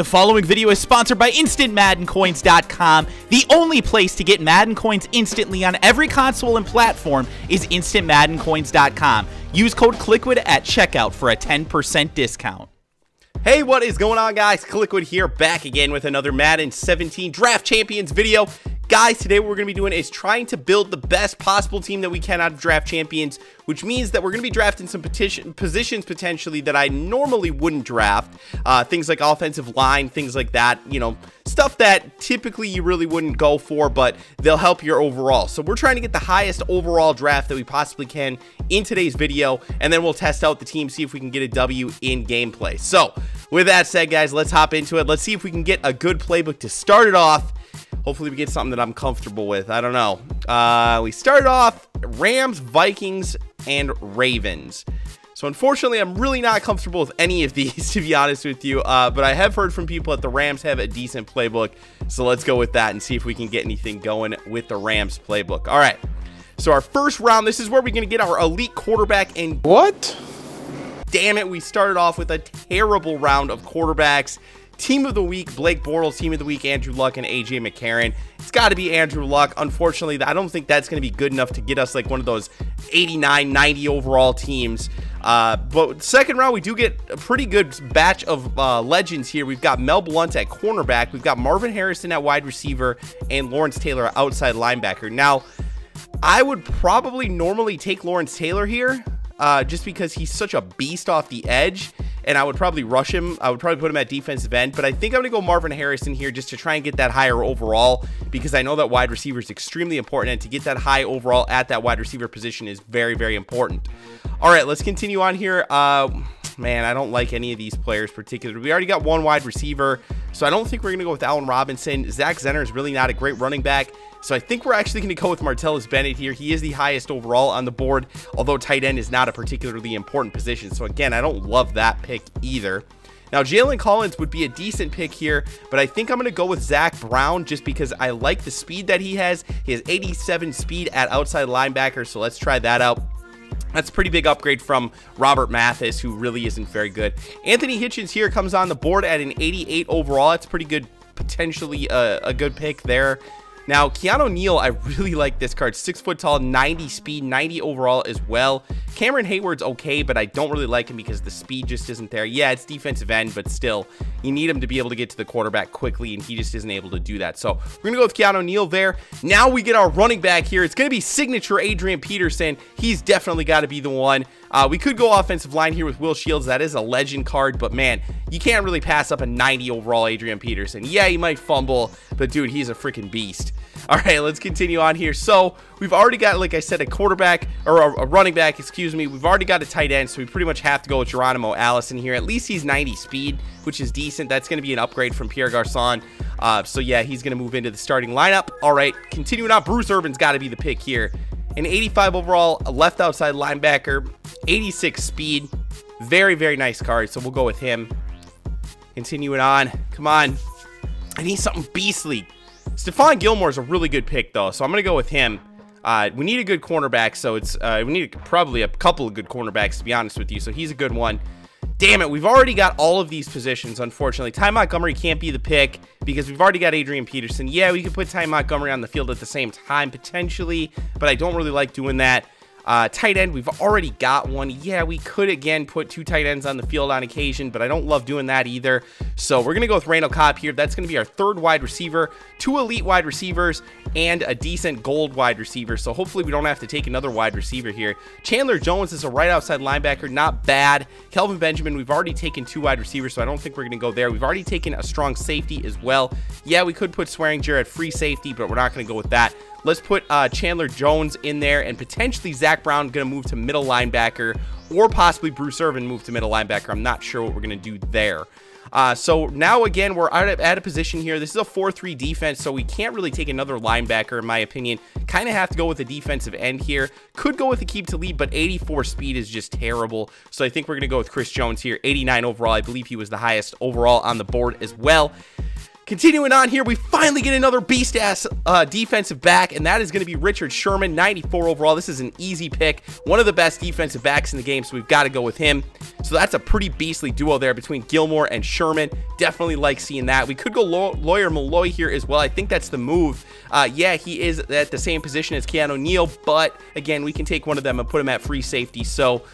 The following video is sponsored by InstantMaddenCoins.com. The only place to get Madden coins instantly on every console and platform is InstantMaddenCoins.com. Use code KLIQUID at checkout for a 10% discount. Hey, what is going on, guys? Kliquid here, back again with another Madden 17 Draft Champions video. Guys, today what we're going to be doing is trying to build the best possible team that we can out of Draft Champions, which means that we're going to be drafting some petition, positions potentially that I normally wouldn't draft. Uh, things like offensive line, things like that, you know, stuff that typically you really wouldn't go for, but they'll help your overall. So we're trying to get the highest overall draft that we possibly can in today's video, and then we'll test out the team, see if we can get a W in gameplay. So with that said, guys, let's hop into it. Let's see if we can get a good playbook to start it off Hopefully we get something that I'm comfortable with. I don't know. Uh, we started off Rams, Vikings, and Ravens. So unfortunately, I'm really not comfortable with any of these, to be honest with you. Uh, but I have heard from people that the Rams have a decent playbook. So let's go with that and see if we can get anything going with the Rams playbook. All right. So our first round, this is where we're going to get our elite quarterback. And what? Damn it, we started off with a terrible round of quarterbacks. Team of the Week, Blake Bortles. Team of the Week, Andrew Luck and AJ McCarron. It's got to be Andrew Luck. Unfortunately, I don't think that's going to be good enough to get us like one of those 89, 90 overall teams. Uh, but second round, we do get a pretty good batch of uh, legends here. We've got Mel Blount at cornerback. We've got Marvin Harrison at wide receiver and Lawrence Taylor outside linebacker. Now, I would probably normally take Lawrence Taylor here uh, just because he's such a beast off the edge and I would probably rush him. I would probably put him at defensive end, but I think I'm going to go Marvin Harrison here just to try and get that higher overall because I know that wide receiver is extremely important, and to get that high overall at that wide receiver position is very, very important. All right, let's continue on here. Uh, man, I don't like any of these players particularly. We already got one wide receiver, so I don't think we're going to go with Allen Robinson. Zach Zenner is really not a great running back. So I think we're actually going to go with Martellus Bennett here. He is the highest overall on the board, although tight end is not a particularly important position. So again, I don't love that pick either. Now, Jalen Collins would be a decent pick here, but I think I'm going to go with Zach Brown just because I like the speed that he has. He has 87 speed at outside linebacker, so let's try that out. That's a pretty big upgrade from Robert Mathis, who really isn't very good. Anthony Hitchens here comes on the board at an 88 overall. That's pretty good, potentially a, a good pick there. Now, Keanu Neal, I really like this card. Six foot tall, 90 speed, 90 overall as well. Cameron Heyward's okay, but I don't really like him because the speed just isn't there. Yeah, it's defensive end, but still, you need him to be able to get to the quarterback quickly, and he just isn't able to do that. So we're going to go with Keanu Neal there. Now we get our running back here. It's going to be signature Adrian Peterson. He's definitely got to be the one. Uh, we could go offensive line here with Will Shields. That is a legend card, but man, you can't really pass up a 90 overall Adrian Peterson. Yeah, he might fumble, but dude, he's a freaking beast. All right, let's continue on here. So we've already got, like I said, a quarterback or a, a, running back, excuse me. We've already got a tight end, so we pretty much have to go with Geronimo Allison here. At least he's 90 speed, which is decent. That's going to be an upgrade from Pierre Garcon. Uh, so yeah, he's going to move into the starting lineup. All right, continuing on, Bruce Irvin's got to be the pick here. An 85 overall, left outside linebacker, 86 speed. Very, very nice card, so we'll go with him. Continuing on. Come on. I need something beastly. Stephon Gilmore is a really good pick, though, so I'm going to go with him. Uh, we need a good cornerback, so it's uh, we need probably a couple of good cornerbacks, to be honest with you, so he's a good one. Damn it, we've already got all of these positions, unfortunately. Ty Montgomery can't be the pick because we've already got Adrian Peterson. Yeah, we could put Ty Montgomery on the field at the same time, potentially, but I don't really like doing that. Uh, tight end, we've already got one. Yeah, we could again put two tight ends on the field on occasion, but I don't love doing that either. So we're going to go with Randall Cobb here. That's going to be our third wide receiver, two elite wide receivers, and a decent gold wide receiver. So hopefully we don't have to take another wide receiver here. Chandler Jones is a right outside linebacker, not bad. Kelvin Benjamin, we've already taken two wide receivers, so I don't think we're going to go there. We've already taken a strong safety as well. Yeah, we could put Swearinger at free safety, but we're not going to go with that. Let's put uh, Chandler Jones in there and potentially Zach Brown going to move to middle linebacker or possibly Bruce Irvin move to middle linebacker. I'm not sure what we're going to do there. Uh, so now again, we're at a, at a position here. This is a 4-3 defense, so we can't really take another linebacker, in my opinion. Kind of have to go with a defensive end here. Could go with a keep to lead, but 84 speed is just terrible. So I think we're going to go with Chris Jones here. 89 overall. I believe he was the highest overall on the board as well. Continuing on here, we finally get another beast ass uh, defensive back, and that is going to be Richard Sherman, 94 overall. This is an easy pick, one of the best defensive backs in the game, so we've got to go with him. So that's a pretty beastly duo there between Gilmore and Sherman. Definitely like seeing that. We could go Lawyer Milloy here as well. I think that's the move. Uh, yeah, he is at the same position as Keanu Neal, but again, we can take one of them and put him at free safety. So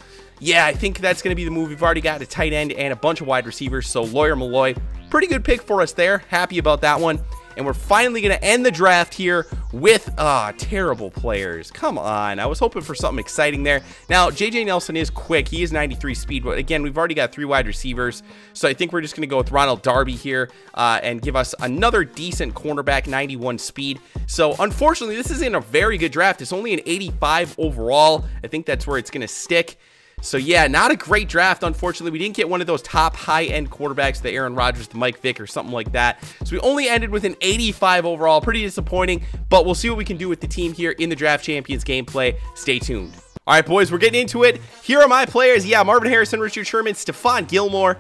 yeah, I think that's going to be the move. We've already got a tight end and a bunch of wide receivers, so Lawyer Milloy Pretty good pick for us there. Happy about that one. And we're finally going to end the draft here with uh, terrible players. Come on. I was hoping for something exciting there. Now, J.J. Nelson is quick. He is 93 speed. But again, we've already got three wide receivers. So I think we're just going to go with Ronald Darby here uh, and give us another decent cornerback, 91 speed. So unfortunately, this isn't a very good draft. It's only an 85 overall. I think that's where it's going to stick. So yeah, not a great draft. Unfortunately, we didn't get one of those top high-end quarterbacks, the Aaron Rodgers, the Mike Vick, or something like that. So we only ended with an 85 overall. Pretty disappointing, but we'll see what we can do with the team here in the Draft Champions gameplay. Stay tuned. All right, boys, we're getting into it. Here are my players. Yeah, Marvin Harrison, Richard Sherman, Stephon Gilmore.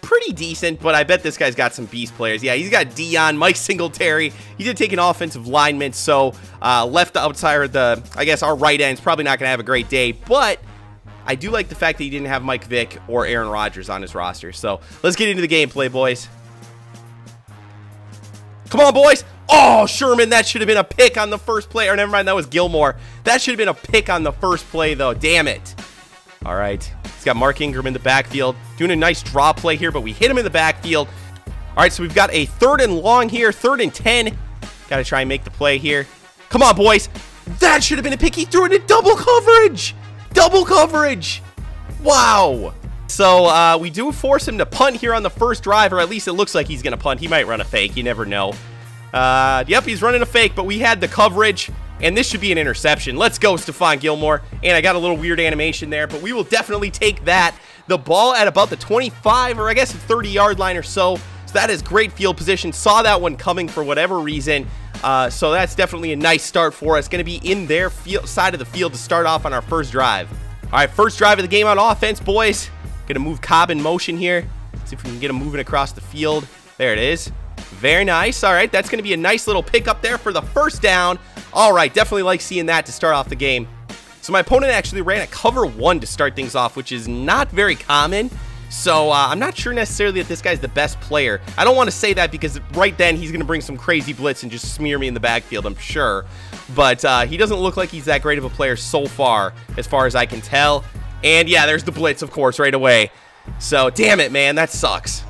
Pretty decent, but I bet this guy's got some beast players. Yeah, he's got Deion, Mike Singletary. He did take an offensive lineman, so uh, left outside the, I guess, our right end's probably not going to have a great day, but I do like the fact that he didn't have Mike Vick or Aaron Rodgers on his roster. So let's get into the gameplay, boys. Come on, boys. Oh, Sherman, that should have been a pick on the first play. Or never mind, that was Gilmore. That should have been a pick on the first play, though. Damn it. All right. He's got Mark Ingram in the backfield. Doing a nice draw play here, but we hit him in the backfield. All right, so we've got a third and long here. Third and 10. Got to try and make the play here. Come on, boys. That should have been a pick. He threw it in double coverage. Double coverage! Wow! So, uh, we do force him to punt here on the first drive, or at least it looks like he's going to punt. He might run a fake. You never know. Uh, yep, he's running a fake, but we had the coverage, and this should be an interception. Let's go, Stephon Gilmore. And I got a little weird animation there, but we will definitely take that. The ball at about the 25, or I guess 30-yard line or so. So that is great field position. Saw that one coming for whatever reason. Uh, so that's definitely a nice start for us. Going to be in their field, side of the field to start off on our first drive. All right, first drive of the game on offense, boys. Going to move Cobb in motion here. See if we can get him moving across the field. There it is. Very nice. All right, that's going to be a nice little pickup there for the first down. All right, definitely like seeing that to start off the game. So my opponent actually ran a cover one to start things off, which is not very common. So uh, I'm not sure necessarily that this guy's the best player. I don't want to say that because right then he's going to bring some crazy blitz and just smear me in the backfield, I'm sure. But uh, he doesn't look like he's that great of a player so far, as far as I can tell. And yeah, there's the blitz, of course, right away. So, damn it, man, that sucks.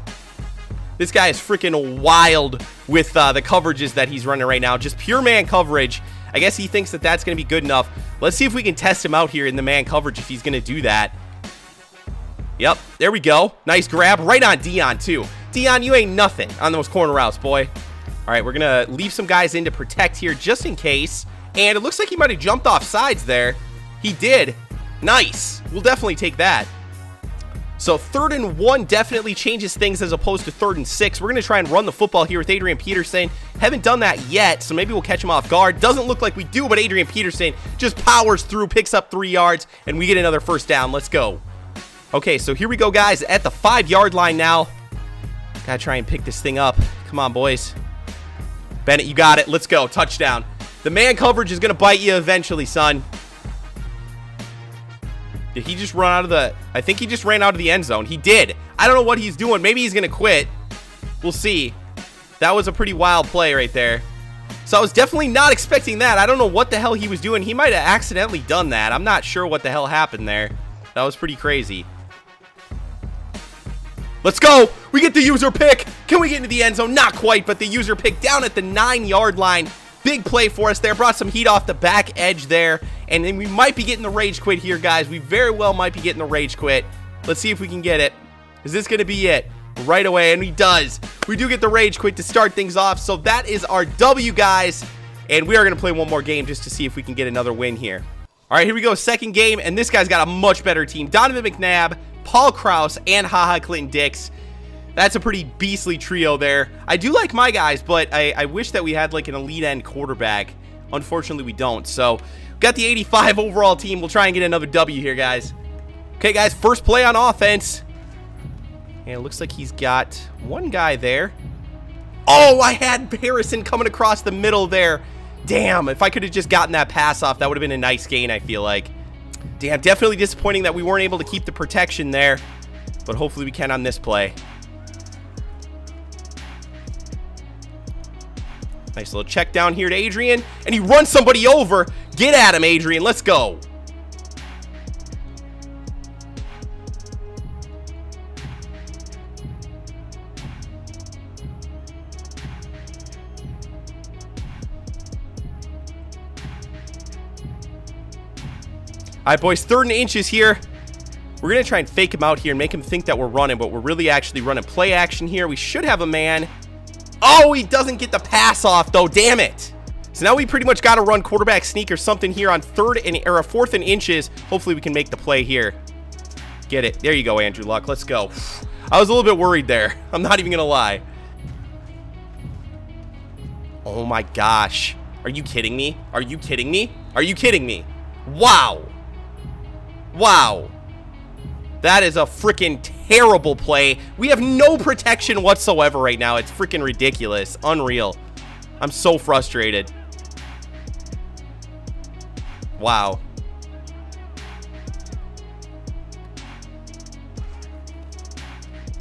This guy is freaking wild with uh, the coverages that he's running right now. Just pure man coverage. I guess he thinks that that's going to be good enough. Let's see if we can test him out here in the man coverage if he's going to do that. Yep, there we go. Nice grab. Right on Deion, too. Deion, you ain't nothing on those corner routes, boy. All right, we're going to leave some guys in to protect here just in case. And it looks like he might have jumped off sides there. He did. Nice. We'll definitely take that. So third and one definitely changes things as opposed to third and six. We're going to try and run the football here with Adrian Peterson. Haven't done that yet, so maybe we'll catch him off guard. Doesn't look like we do, but Adrian Peterson just powers through, picks up three yards, and we get another first down. Let's go. Okay, so here we go, guys, at the five-yard line now. Gotta try and pick this thing up. Come on, boys. Bennett, you got it. Let's go. Touchdown. The man coverage is gonna bite you eventually, son. Did he just run out of the... I think he just ran out of the end zone. He did. I don't know what he's doing. Maybe he's gonna quit. We'll see. That was a pretty wild play right there. So I was definitely not expecting that. I don't know what the hell he was doing. He might have accidentally done that. I'm not sure what the hell happened there. That was pretty crazy. Let's go. We get the user pick. Can we get into the end zone? Not quite, but the user pick down at the nine-yard line. Big play for us there. Brought some heat off the back edge there. And then we might be getting the rage quit here, guys. We very well might be getting the rage quit. Let's see if we can get it. Is this going to be it? Right away, and he does. We do get the rage quit to start things off. So that is our W, guys. And we are going to play one more game just to see if we can get another win here. All right, here we go. Second game, and this guy's got a much better team. Donovan McNabb, Paul Krause, and Ha Ha Clinton-Dix. That's a pretty beastly trio there. I do like my guys, but I, I wish that we had like an elite end quarterback. Unfortunately, we don't. So, got the 85 overall team. We'll try and get another W here, guys. Okay, guys, first play on offense. And it looks like he's got one guy there. Oh, I had Harrison coming across the middle there. Damn, if I could have just gotten that pass off, that would have been a nice gain, I feel like. Damn, definitely disappointing that we weren't able to keep the protection there. But hopefully we can on this play. Nice little check down here to Adrian. And he runs somebody over. Get at him, Adrian. Let's go. Right, boys, third and inches here. We're going to try and fake him out here and make him think that we're running, but we're really actually running play action here. We should have a man. Oh, he doesn't get the pass off, though. Damn it. So now we pretty much got to run quarterback sneak or something here on third and or fourth and inches. Hopefully we can make the play here. Get it. There you go, Andrew Luck. Let's go. I was a little bit worried there. I'm not even going to lie. Oh my gosh. Are you kidding me? Are you kidding me? Are you kidding me? Wow. Wow. That is a freaking terrible play. We have no protection whatsoever right now. It's freaking ridiculous. Unreal. I'm so frustrated. Wow.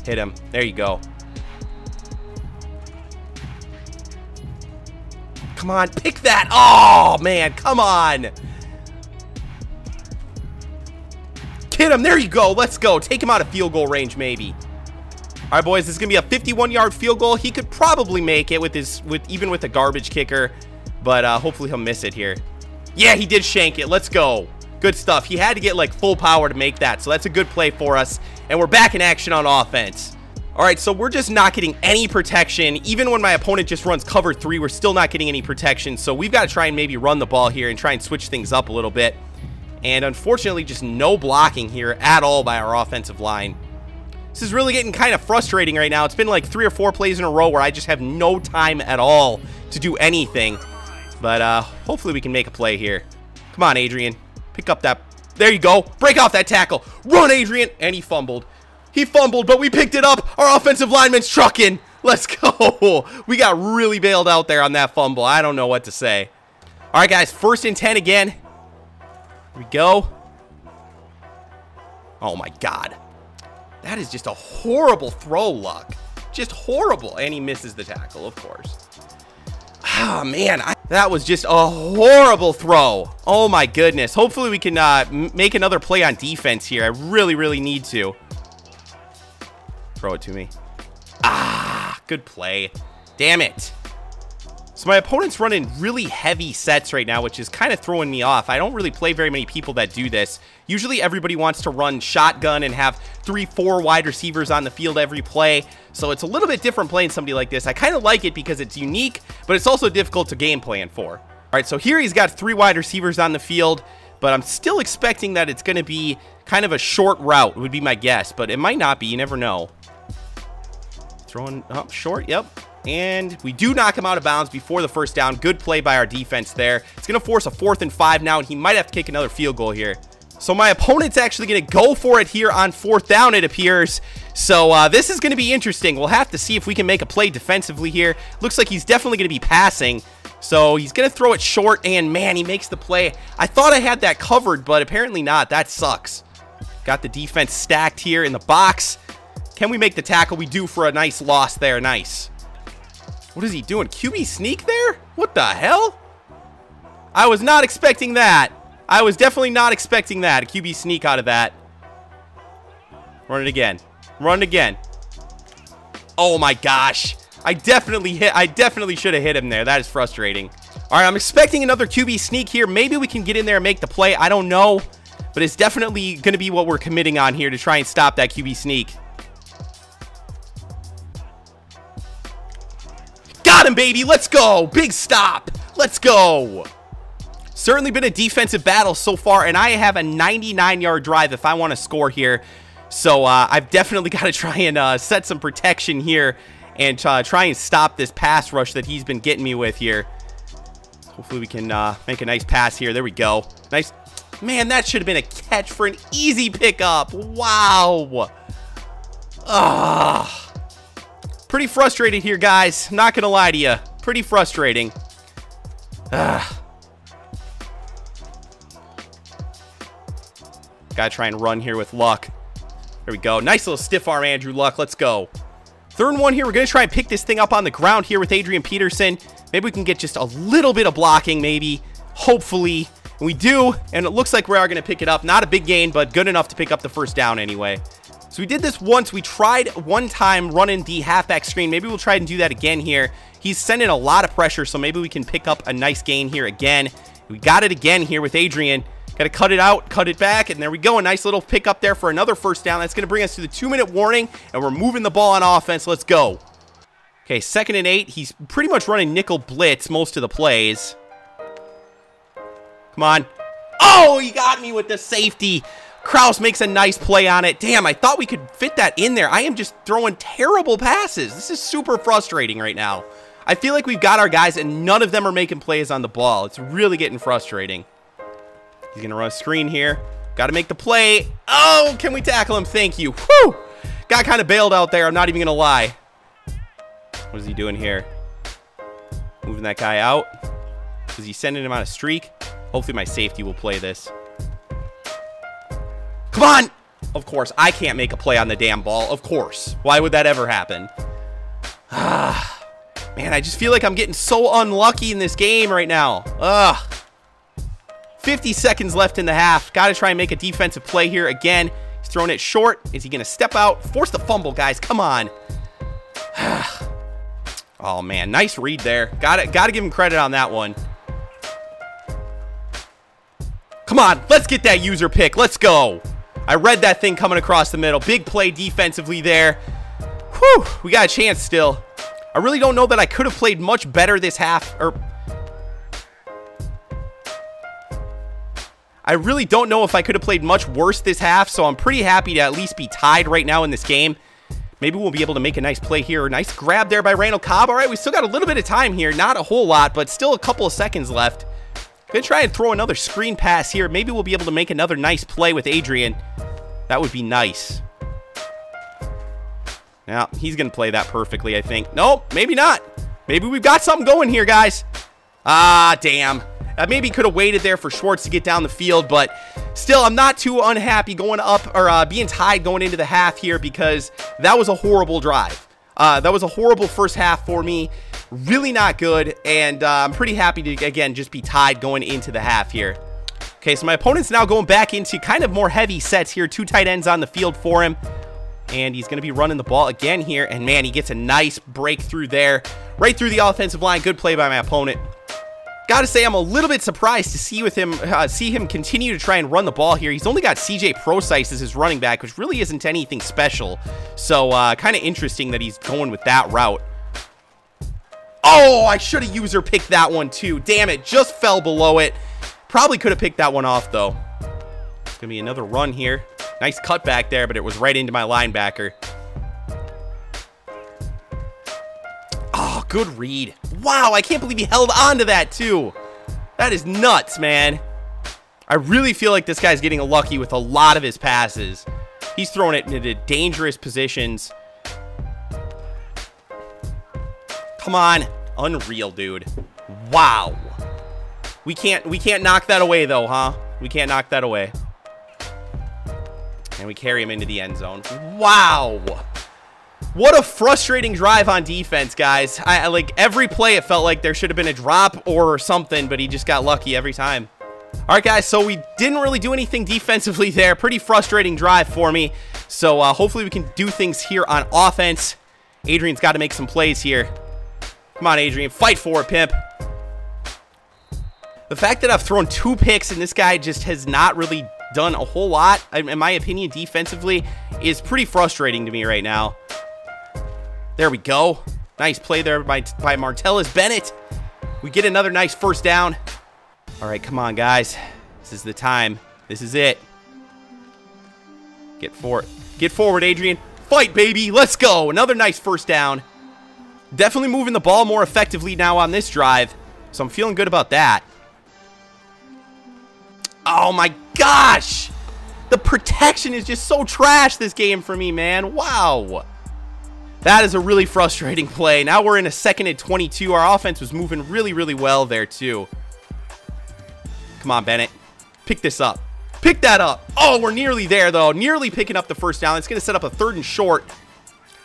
Hit him. There you go. Come on, pick that. Oh, man, come on. Hit him. There you go. Let's go. Take him out of field goal range, maybe. All right, boys. This is gonna be a 51-yard field goal. He could probably make it with his with even with a garbage kicker, but uh, hopefully he'll miss it here. Yeah, he did shank it. Let's go. Good stuff. He had to get like full power to make that, so that's a good play for us. And we're back in action on offense. All right, so we're just not getting any protection. Even when my opponent just runs cover three, we're still not getting any protection. So we've got to try and maybe run the ball here and try and switch things up a little bit. And unfortunately, just no blocking here at all by our offensive line. This is really getting kind of frustrating right now. It's been like three or four plays in a row where I just have no time at all to do anything. But uh, hopefully we can make a play here. Come on, Adrian. Pick up that... There you go. Break off that tackle. Run, Adrian. And he fumbled. He fumbled, but we picked it up. Our offensive lineman's trucking. Let's go. We got really bailed out there on that fumble. I don't know what to say. All right, guys. First and 10 again we go. Oh my god. That is just a horrible throw luck. Just horrible. And he misses the tackle, of course. Ah, oh, man. I, that was just a horrible throw. Oh my goodness. Hopefully we can uh, make another play on defense here. I really, really need to. Throw it to me. Ah, good play. Damn it. So my opponent's running really heavy sets right now, which is kind of throwing me off. I don't really play very many people that do this. Usually everybody wants to run shotgun and have three, four wide receivers on the field every play. So it's a little bit different playing somebody like this. I kind of like it because it's unique, but it's also difficult to game plan for. All right, so here he's got three wide receivers on the field, but I'm still expecting that it's going to be kind of a short route would be my guess, but it might not be. You never know. Throwing up short. Yep. And we do knock him out of bounds before the first down. Good play by our defense there. It's going to force a fourth and five now, and he might have to kick another field goal here. So my opponent's actually going to go for it here on fourth down, it appears. So uh, this is going to be interesting. We'll have to see if we can make a play defensively here. Looks like he's definitely going to be passing. So he's going to throw it short, and man, he makes the play. I thought I had that covered, but apparently not. That sucks. Got the defense stacked here in the box. Can we make the tackle? We do for a nice loss there. Nice. What is he doing? QB sneak there? What the hell? I was not expecting that. I was definitely not expecting that. A QB sneak out of that. Run it again. Run it again. Oh my gosh. I definitely hit. I definitely should have hit him there. That is frustrating. All right, I'm expecting another QB sneak here. Maybe we can get in there and make the play. I don't know. But it's definitely going to be what we're committing on here to try and stop that QB sneak. Got him, baby. Let's go. Big stop. Let's go. Certainly been a defensive battle so far, and I have a 99-yard drive if I want to score here. So uh, I've definitely got to try and uh, set some protection here and uh, try and stop this pass rush that he's been getting me with here. Hopefully we can uh, make a nice pass here. There we go. Nice. Man, that should have been a catch for an easy pickup. Wow. Ah. Pretty frustrated here, guys. Not going to lie to you. Pretty frustrating. Ah. Gotta try and run here with Luck. There we go. Nice little stiff arm, Andrew Luck. Let's go. Third and one here. We're going to try and pick this thing up on the ground here with Adrian Peterson. Maybe we can get just a little bit of blocking, maybe. Hopefully. And we do, and it looks like we are going to pick it up. Not a big gain, but good enough to pick up the first down anyway. So we did this once. We tried one time running the halfback screen. Maybe we'll try and do that again here. He's sending a lot of pressure, so maybe we can pick up a nice gain here again. We got it again here with Adrian. Got to cut it out, cut it back, and there we go. A nice little pick up there for another first down. That's going to bring us to the two-minute warning, and we're moving the ball on offense. Let's go. Okay, second and eight. He's pretty much running nickel blitz most of the plays. Come on. Oh, he got me with the safety. Krause makes a nice play on it. Damn, I thought we could fit that in there. I am just throwing terrible passes. This is super frustrating right now. I feel like we've got our guys and none of them are making plays on the ball. It's really getting frustrating. He's going to run a screen here. Got to make the play. Oh, can we tackle him? Thank you. Whew. Got kind of bailed out there. I'm not even going to lie. What is he doing here? Moving that guy out. Is he sending him on a streak? Hopefully my safety will play this. Come on! Of course, I can't make a play on the damn ball. Of course. Why would that ever happen? Ah, man, I just feel like I'm getting so unlucky in this game right now. Ugh. 50 seconds left in the half. Got to try and make a defensive play here again. He's throwing it short. Is he going to step out? Force the fumble, guys. Come on. oh, man. Nice read there. Got to, got to give him credit on that one. Come on. Let's get that user pick. Let's go. I read that thing coming across the middle. Big play defensively there. Whew. We got a chance still. I really don't know that I could have played much better this half. Or I really don't know if I could have played much worse this half, so I'm pretty happy to at least be tied right now in this game. Maybe we'll be able to make a nice play here. Nice grab there by Randall Cobb. All right, we still got a little bit of time here. Not a whole lot, but still a couple of seconds left. Gonna try and throw another screen pass here. Maybe we'll be able to make another nice play with Adrian. That would be nice. Now, he's going to play that perfectly, I think. Nope, maybe not. Maybe we've got something going here, guys. Ah, damn. I maybe could have waited there for Schwartz to get down the field, but still, I'm not too unhappy going up or uh, being tied going into the half here because that was a horrible drive. Uh, that was a horrible first half for me. Really not good, and uh, I'm pretty happy to, again, just be tied going into the half here. Okay, so my opponent's now going back into kind of more heavy sets here. Two tight ends on the field for him. And he's going to be running the ball again here. And man, he gets a nice breakthrough there. Right through the offensive line. Good play by my opponent. Gotta say, I'm a little bit surprised to see with him, uh, see him continue to try and run the ball here. He's only got CJ Prosise as his running back, which really isn't anything special. So, uh, kind of interesting that he's going with that route. Oh, I should have user picked that one too. Damn it, just fell below it. Probably could have picked that one off, though. It's to be another run here. Nice cutback there, but it was right into my linebacker. Oh, good read. Wow, I can't believe he held on to that, too. That is nuts, man. I really feel like this guy's getting lucky with a lot of his passes. He's throwing it into dangerous positions. Come on. Unreal, dude. Wow. We can't we can't knock that away though, huh? We can't knock that away. And we carry him into the end zone. Wow. What a frustrating drive on defense, guys. I, I like every play it felt like there should have been a drop or something, but he just got lucky every time. All right, guys, so we didn't really do anything defensively there. Pretty frustrating drive for me. So uh, hopefully we can do things here on offense. Adrian's got to make some plays here. Come on, Adrian. Fight for it, pimp. The fact that I've thrown two picks and this guy just has not really done a whole lot, in my opinion, defensively, is pretty frustrating to me right now. There we go. Nice play there by, by Martellus Bennett. We get another nice first down. All right, come on, guys. This is the time. This is it. Get forward. Get forward, Adrian. Fight, baby. Let's go. Another nice first down. Definitely moving the ball more effectively now on this drive. So I'm feeling good about that. Oh my gosh! The protection is just so trash this game for me, man. Wow. That is a really frustrating play. Now we're in a second and 22. Our offense was moving really, really well there, too. Come on, Bennett. Pick this up. Pick that up. Oh, we're nearly there, though. Nearly picking up the first down. It's going to set up a third and short.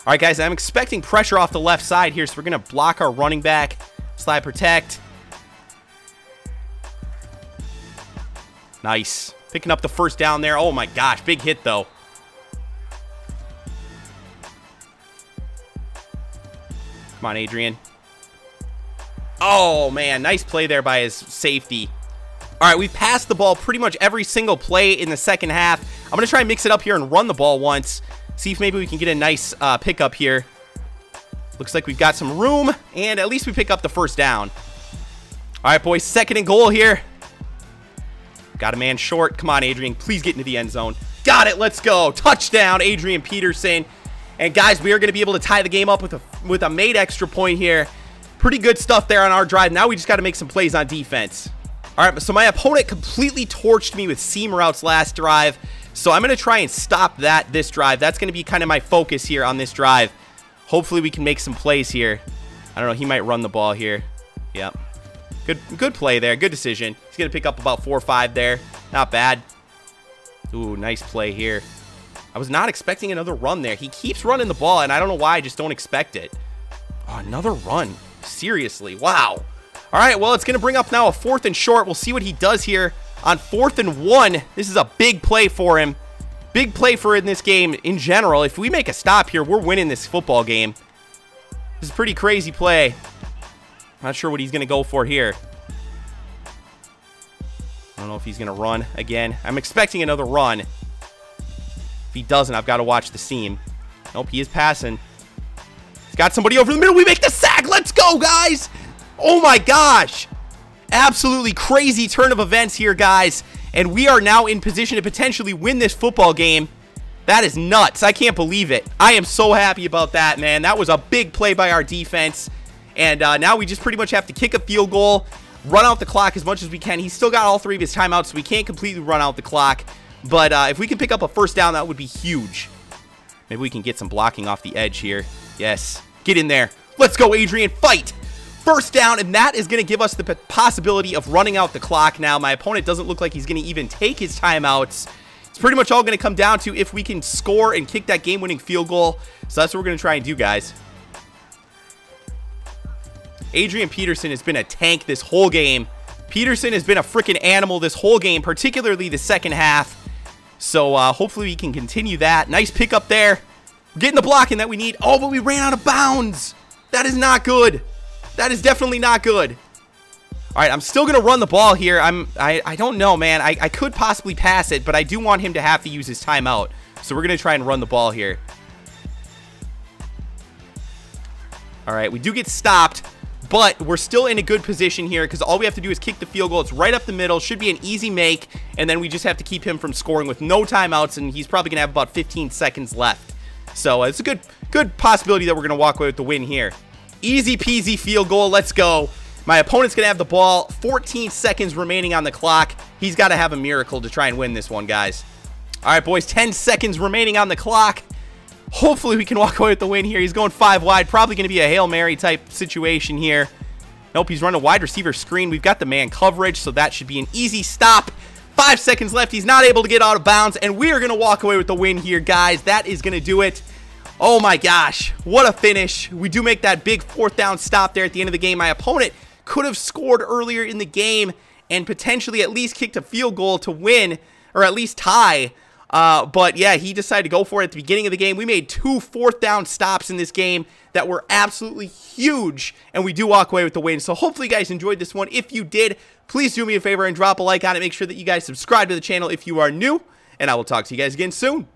All right, guys, I'm expecting pressure off the left side here, so we're going to block our running back. Slide protect. Nice. Picking up the first down there. Oh, my gosh. Big hit, though. Come on, Adrian. Oh, man. Nice play there by his safety. All right, we've passed the ball pretty much every single play in the second half. I'm going to try and mix it up here and run the ball once. See if maybe we can get a nice uh, pickup here. Looks like we've got some room, and at least we pick up the first down. All right, boys, second and goal here. Got a man short. Come on, Adrian. Please get into the end zone. Got it. Let's go. Touchdown, Adrian Peterson. And guys, we are going to be able to tie the game up with a with a made extra point here. Pretty good stuff there on our drive. Now we just got to make some plays on defense. All right, so my opponent completely torched me with seam routes last drive. So I'm going to try and stop that this drive. That's going to be kind of my focus here on this drive. Hopefully we can make some plays here. I don't know. He might run the ball here. Yep. Good, good play there. Good decision. He's going to pick up about four or five there. Not bad. Ooh, nice play here. I was not expecting another run there. He keeps running the ball, and I don't know why. I just don't expect it. Oh, another run. Seriously. Wow. All right, well, it's going to bring up now a fourth and short. We'll see what he does here on fourth and one. This is a big play for him. Big play for in this game in general. If we make a stop here, we're winning this football game. This is a pretty crazy play. Not sure what he's going to go for here. I don't know if he's going to run again. I'm expecting another run. If he doesn't, I've got to watch the seam. Nope, he is passing. He's got somebody over the middle. We make the sack. Let's go, guys. Oh my gosh. Absolutely crazy turn of events here, guys. And we are now in position to potentially win this football game. That is nuts. I can't believe it. I am so happy about that, man. That was a big play by our defense. And uh, now we just pretty much have to kick a field goal, run out the clock as much as we can. He's still got all three of his timeouts, so we can't completely run out the clock. But uh, if we can pick up a first down, that would be huge. Maybe we can get some blocking off the edge here. Yes. Get in there. Let's go, Adrian. Fight first down, and that is going to give us the possibility of running out the clock now. My opponent doesn't look like he's going to even take his timeouts. It's pretty much all going to come down to if we can score and kick that game-winning field goal. So that's what we're going to try and do, guys. Adrian Peterson has been a tank this whole game. Peterson has been a freaking animal this whole game, particularly the second half. So uh, hopefully we can continue that. Nice pickup there. We're getting the blocking that we need. Oh, but we ran out of bounds. That is not good. That is definitely not good. All right, I'm still going to run the ball here. I'm, I, I don't know, man. I, I could possibly pass it, but I do want him to have to use his timeout. So we're going to try and run the ball here. All right, we do get stopped, but we're still in a good position here because all we have to do is kick the field goal. It's right up the middle. Should be an easy make, and then we just have to keep him from scoring with no timeouts, and he's probably going to have about 15 seconds left. So uh, it's a good, good possibility that we're going to walk away with the win here. Easy peasy field goal. Let's go. My opponent's going to have the ball. 14 seconds remaining on the clock. He's got to have a miracle to try and win this one, guys. All right, boys. 10 seconds remaining on the clock. Hopefully we can walk away with the win here. He's going five wide. Probably going to be a Hail Mary type situation here. Nope, he's running a wide receiver screen. We've got the man coverage, so that should be an easy stop. Five seconds left. He's not able to get out of bounds, and we are going to walk away with the win here, guys. That is going to do it. Oh my gosh, what a finish. We do make that big fourth down stop there at the end of the game. My opponent could have scored earlier in the game and potentially at least kicked a field goal to win or at least tie. Uh, but yeah, he decided to go for it at the beginning of the game. We made two fourth down stops in this game that were absolutely huge, and we do walk away with the win. So hopefully you guys enjoyed this one. If you did, please do me a favor and drop a like on it. Make sure that you guys subscribe to the channel if you are new, and I will talk to you guys again soon.